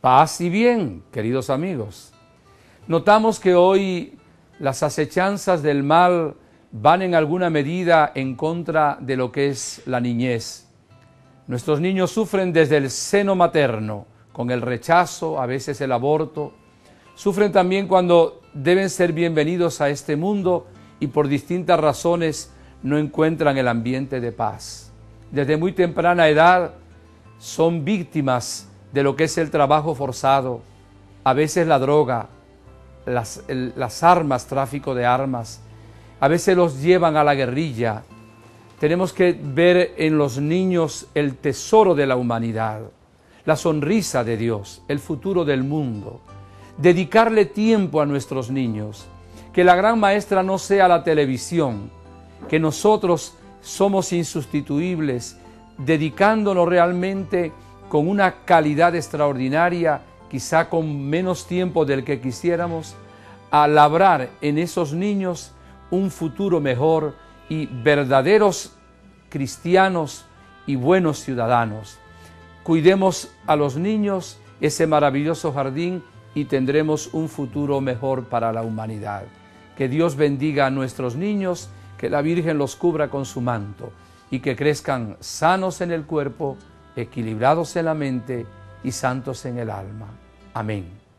Paz y bien, queridos amigos. Notamos que hoy las acechanzas del mal van en alguna medida en contra de lo que es la niñez. Nuestros niños sufren desde el seno materno, con el rechazo, a veces el aborto. Sufren también cuando deben ser bienvenidos a este mundo y por distintas razones no encuentran el ambiente de paz. Desde muy temprana edad son víctimas de lo que es el trabajo forzado, a veces la droga, las, las armas, tráfico de armas, a veces los llevan a la guerrilla. Tenemos que ver en los niños el tesoro de la humanidad, la sonrisa de Dios, el futuro del mundo. Dedicarle tiempo a nuestros niños, que la gran maestra no sea la televisión, que nosotros somos insustituibles, dedicándonos realmente con una calidad extraordinaria, quizá con menos tiempo del que quisiéramos, a labrar en esos niños un futuro mejor y verdaderos cristianos y buenos ciudadanos. Cuidemos a los niños ese maravilloso jardín y tendremos un futuro mejor para la humanidad. Que Dios bendiga a nuestros niños, que la Virgen los cubra con su manto y que crezcan sanos en el cuerpo equilibrados en la mente y santos en el alma. Amén.